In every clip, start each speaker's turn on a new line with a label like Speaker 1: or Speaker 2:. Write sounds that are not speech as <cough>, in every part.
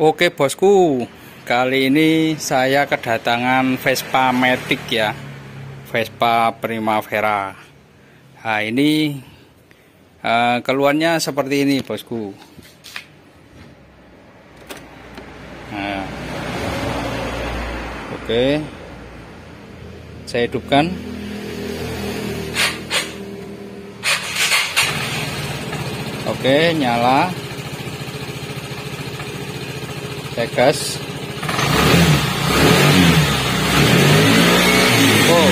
Speaker 1: Oke bosku, kali ini saya kedatangan Vespa Matic ya, Vespa Primavera. Nah ini uh, keluarnya seperti ini bosku. Nah, oke, saya hidupkan. Oke, nyala gas oh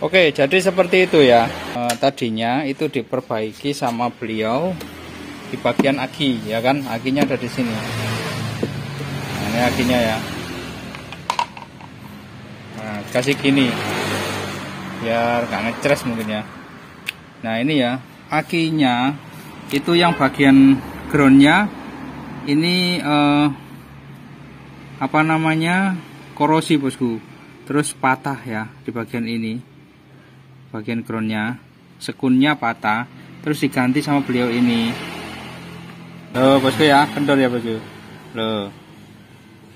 Speaker 1: Oke, jadi seperti itu ya. E, tadinya itu diperbaiki sama beliau di bagian aki, ya kan? Akinya ada di sini ini akinya ya. Nah kasih gini. Biar gak ngecres mungkin ya. Nah ini ya. Akinya itu yang bagian groundnya. Ini eh, apa namanya? Korosi bosku. Terus patah ya di bagian ini. Bagian groundnya. Sekunnya patah. Terus diganti sama beliau ini. Loh bosku ya. Kendor ya bosku. Loh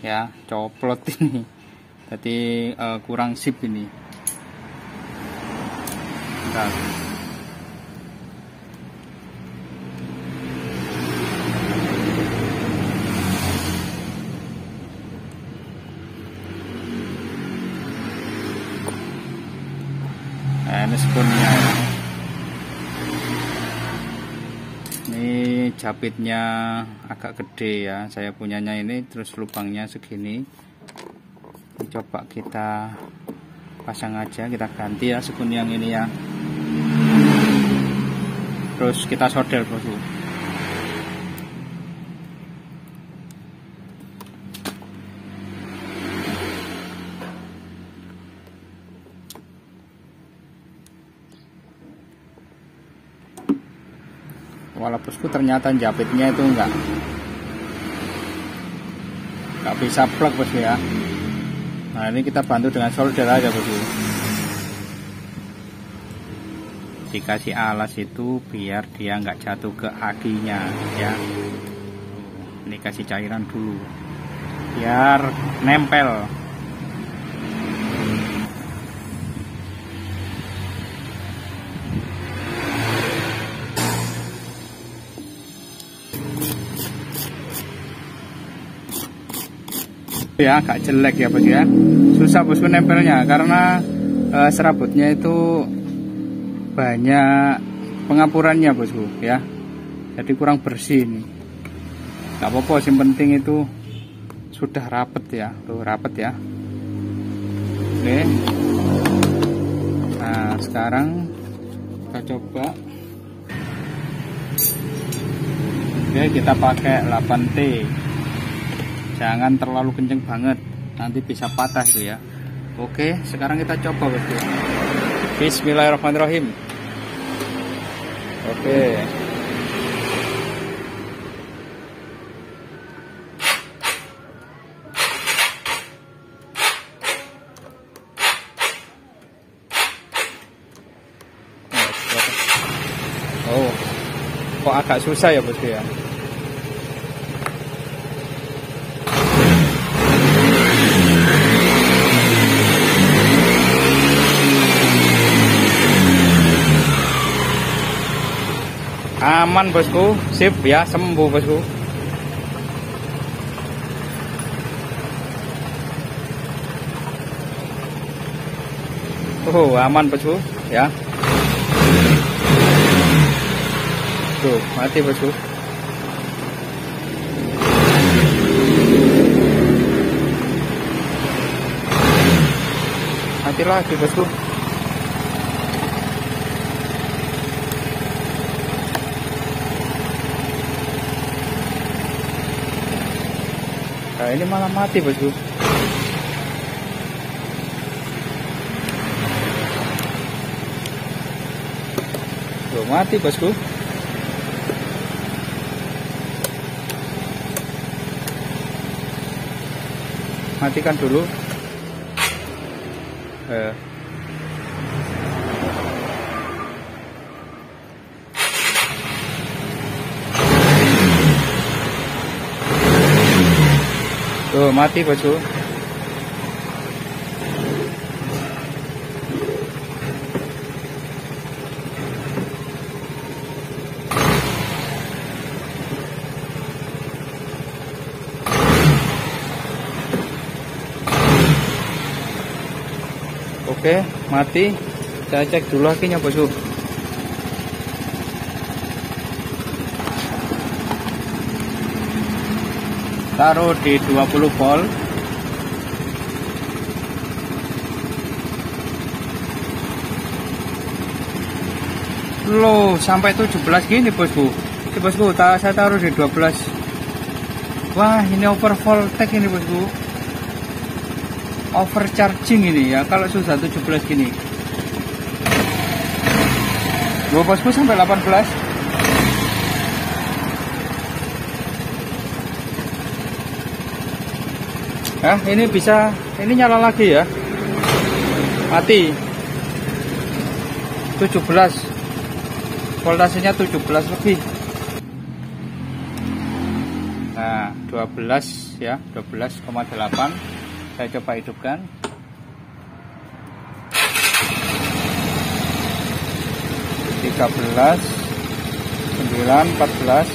Speaker 1: ya coplot <laughs> ini. Jadi uh, kurang sip ini. Nah. Nah, ini spoonnya. ini japitnya agak gede ya. Saya punyanya ini terus lubangnya segini. Coba kita pasang aja kita ganti ya sekun yang ini ya. Terus kita solder bosku walaupun ternyata jepitnya itu enggak enggak bisa plug bosku ya. Nah ini kita bantu dengan solder aja bosku dikasih alas itu biar dia enggak jatuh ke akinya ya. Ini kasih cairan dulu. Biar nempel ya agak jelek ya bos ya. Susah bosku nempelnya karena e, serabutnya itu banyak pengapurannya bosku ya. Jadi kurang bersih ini. Nggak apa-apa yang penting itu sudah rapet ya tuh rapet ya. Oke. Nah sekarang kita coba. Oke kita pakai 8T jangan terlalu kenceng banget. Nanti bisa patah itu ya. Oke sekarang kita coba bosku Bismillahirrahmanirrahim. Oke. Oh, kok agak susah ya bosku ya? Aman bosku. Sip ya. Sembuh bosku. Oh aman bosku. Ya. Tuh mati bosku. Mati lagi bosku Nah, ini malah mati bosku. Tuh, mati bosku. matikan dulu eh. Tuh mati bosku Oke, mati. Saya cek dulu akinya, Bosku. Taruh di 20 volt. Loh, sampai 17 gini, Bosku. Si Bosku, saya taruh di 12. Wah, ini over voltage ini, Bosku overcharging ini ya kalau sudah 17 gini dua bosku sampai 18 Nah, ini bisa ini nyala lagi ya. Mati. 17. Voltasenya 17 lebih. Nah, 12 ya, 12,8 saya coba hidupkan tiga belas sembilan empat belas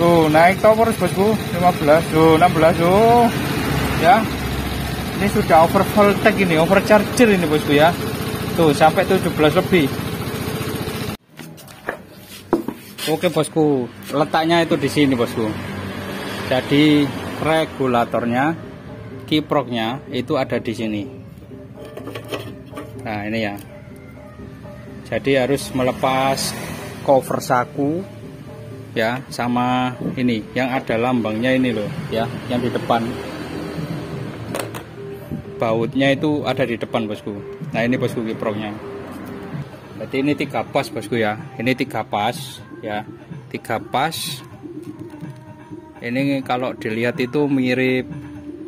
Speaker 1: tuh naik tower bosku? lima belas tuh enam belas tuh. Ya. Ini sudah over voltage ini over charger ini bosku ya. Tuh sampai 17 lebih. Oke bosku. Letaknya itu di sini bosku. Jadi regulatornya kiproknya itu ada di sini. Nah ini ya. Jadi harus melepas cover saku ya sama ini yang ada lambangnya ini loh ya yang di depan. Bautnya itu ada di depan bosku. Nah ini bosku kiproknya berarti ini tiga pas bosku ya. Ini tiga pas ya. Tiga pas. Ini kalau dilihat itu mirip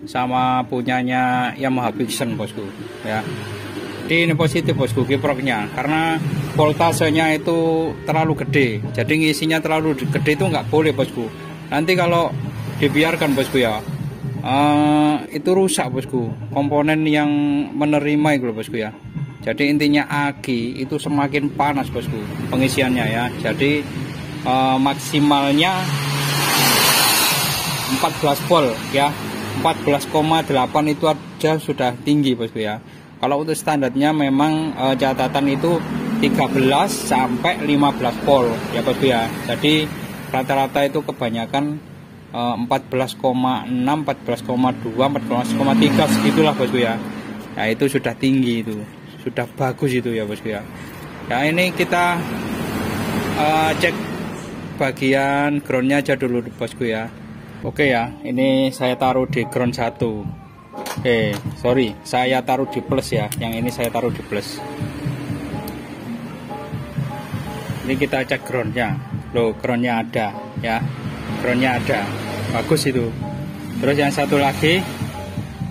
Speaker 1: sama punyanya Yamaha Vision bosku ya di ini positif bosku. Kiproknya karena voltasenya itu terlalu gede. Jadi ngisinya terlalu gede itu nggak boleh bosku. Nanti kalau dibiarkan bosku ya uh, itu rusak bosku. Komponen yang menerima itu bosku ya. Jadi intinya aki itu semakin panas bosku pengisiannya ya. Jadi uh, maksimalnya 14 volt ya. 14,8 itu aja sudah tinggi bosku ya kalau untuk standarnya memang e, catatan itu 13 sampai 15 volt ya bosku ya jadi rata-rata itu kebanyakan e, 14,6 14,2 14,3 segitulah bosku ya nah itu sudah tinggi itu. Sudah bagus itu ya bosku ya nah ini kita uh, cek bagian groundnya aja dulu bosku ya Oke ya, ini saya taruh di ground 1 Eh, sorry, saya taruh di plus ya. Yang ini saya taruh di plus. Ini kita cek groundnya. Loh, groundnya ada ya. Groundnya ada. Bagus itu. Terus yang satu lagi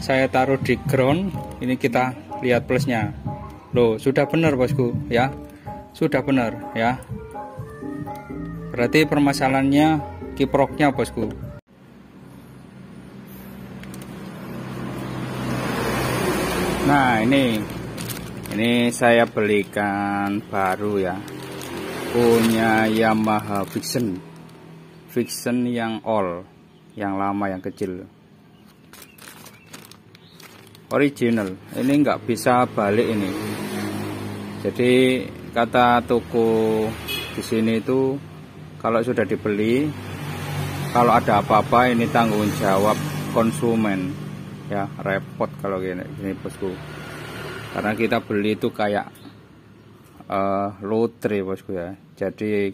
Speaker 1: Saya taruh di ground. Ini kita lihat plusnya. Loh, sudah benar bosku ya. Sudah benar ya. Berarti permasalahannya kiproknya bosku Nah ini Ini saya belikan baru ya. Punya Yamaha Vixen Vixen yang all Yang lama yang kecil. Original. Ini nggak bisa balik ini. Jadi kata toko di sini itu kalau sudah dibeli kalau ada apa-apa ini tanggung jawab konsumen ya repot kalau gini, gini bosku. Karena kita beli itu kayak uh, lotre bosku ya. Jadi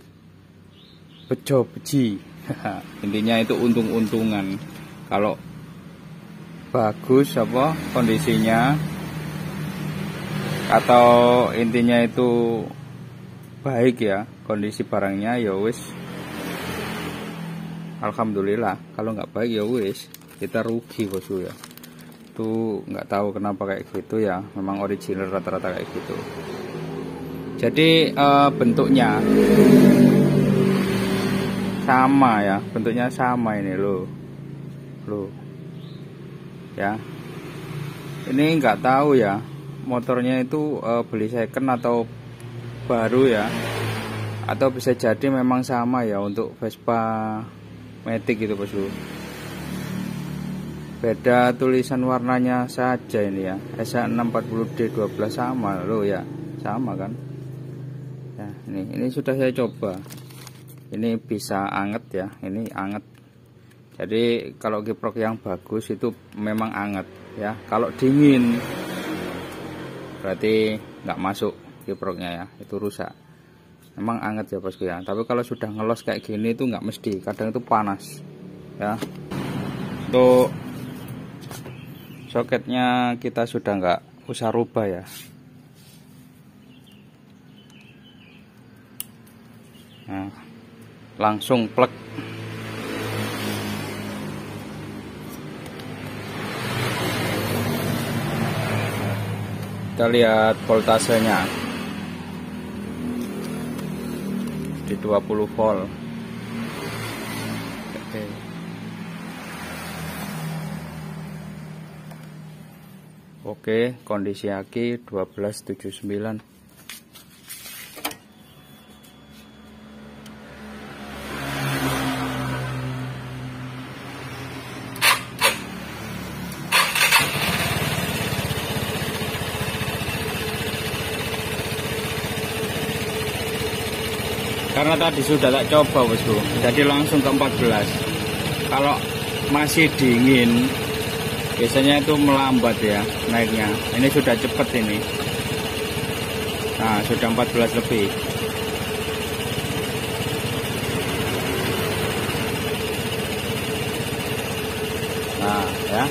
Speaker 1: bejo beji. <laughs> Intinya itu untung-untungan. Kalau bagus apa kondisinya atau intinya itu baik ya kondisi barangnya ya wis. Alhamdulillah kalau nggak baik ya wis kita rugi bosku ya itu nggak tahu kenapa kayak gitu ya. Memang original rata-rata kayak gitu. Jadi uh, bentuknya sama ya. Bentuknya sama ini loh loh ya. Ini nggak tahu ya. Motornya itu uh, beli second atau baru ya. Atau bisa jadi memang sama ya untuk Vespa Matic gitu bosku beda tulisan warnanya saja ini ya. SA640D12 sama loh ya. Sama kan? Ya ini ini sudah saya coba. Ini bisa anget ya ini anget. Jadi kalau kiprok yang bagus itu memang anget ya. Kalau dingin berarti nggak masuk kiproknya ya itu rusak. Memang anget ya bosku ya. Tapi kalau sudah ngelos kayak gini itu nggak mesti kadang itu panas ya. Untuk soketnya kita sudah nggak usah rubah ya. Nah, langsung plug kita lihat voltasenya. Di 20 volt oke Oke, kondisi aki 1279. Karena tadi sudah tak coba bosku, jadi langsung ke 14. Kalau masih dingin biasanya itu melambat ya naiknya. Ini sudah cepat ini. Nah sudah 14 lebih. Nah ya.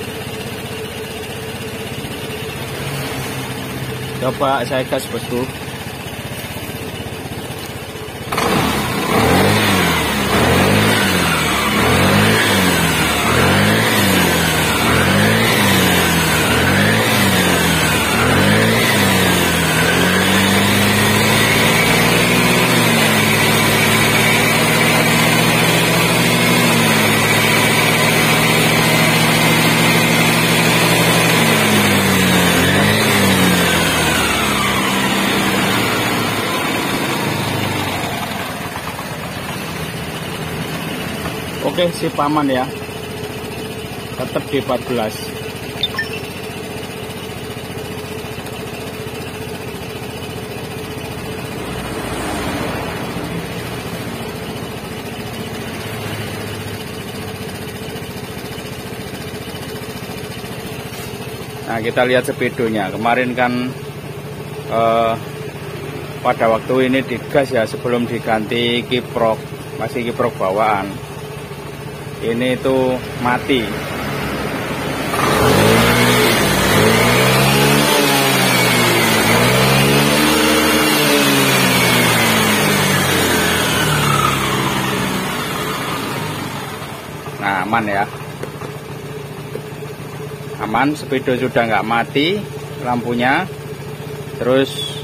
Speaker 1: Coba saya gas bosku Oke si paman ya. Tetap di 14 Nah kita lihat sepedonya kemarin kan eh, pada waktu ini digas ya sebelum diganti kiprok. Masih kiprok bawaan ini itu mati. Nah aman ya. Aman speedo sudah nggak mati lampunya. Terus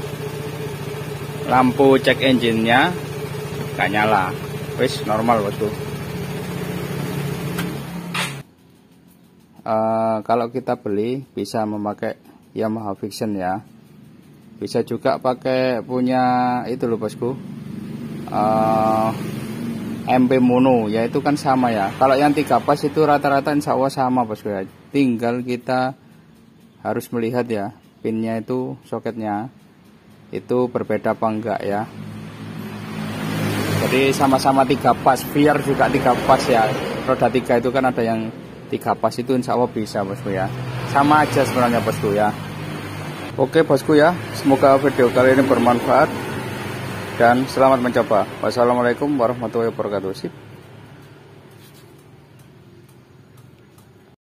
Speaker 1: lampu cek engine-nya nggak nyala. Wis normal bosku uh, kalau kita beli bisa memakai Yamaha Vision ya. Bisa juga pakai punya itu loh bosku. Uh, eh, MP Mono ya itu kan sama ya. Kalau yang tiga pas itu rata-rata insya Allah sama bosku ya. Tinggal kita harus melihat ya pinnya itu soketnya itu berbeda apa enggak ya. Jadi sama-sama tiga pas biar juga tiga pas ya. Roda tiga itu kan ada yang tiga pas itu insya Allah bisa bosku ya. Sama aja sebenarnya bosku ya. Oke bosku ya. Semoga video kali ini bermanfaat. Dan selamat mencoba. Wassalamualaikum warahmatullahi wabarakatuh